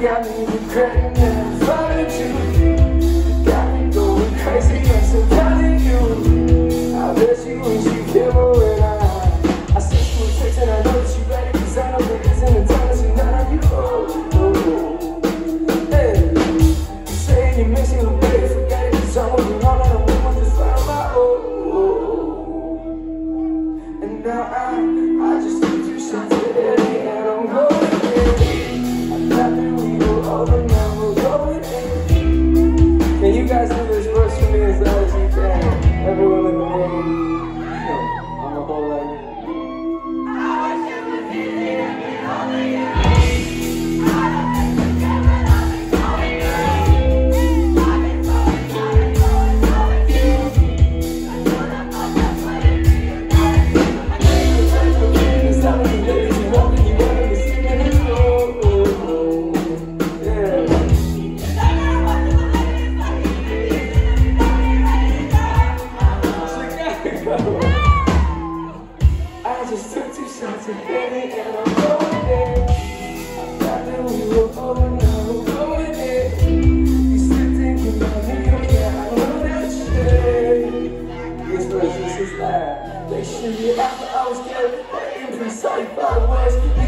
got me regretting that I followed you. I just took two shots of Henny and I'm going in. I thought that we were over, we're going in. You still thinking about me, oh yeah, I know that verse, this is loud. They should be after I was scared. That sorry for the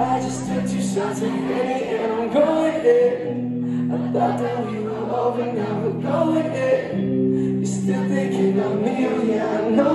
I just took two shots of Henny and I'm going in. I thought that we were over, now we're going in. You're still thinking about me, oh yeah, I know.